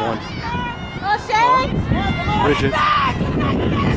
wrong one. Bridget.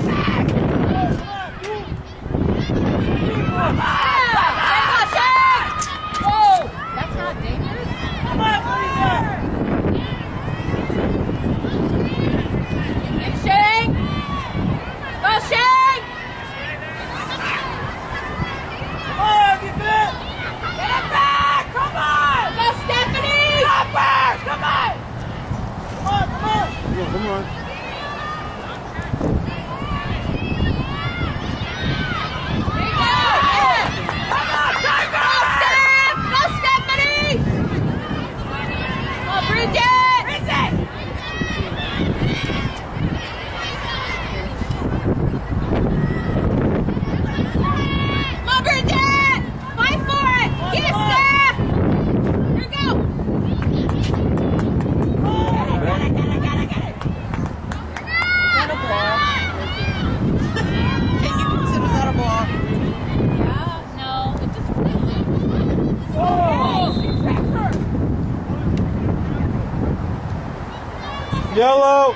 Yellow.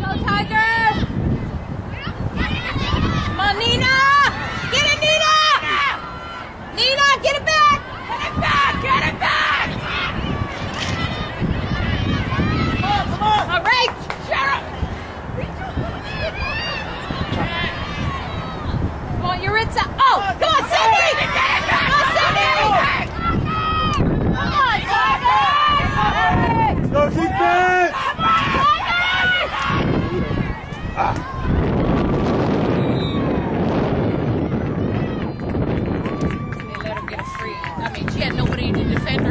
Go Tigers. Come on, Nina. Get it, Nina. Nina, get it back. Get it back. Get it back. Come on, come on. All right, Sheriff. Come on, Yuritsa. Oh. Let her get free. I mean, she had nobody to defend her.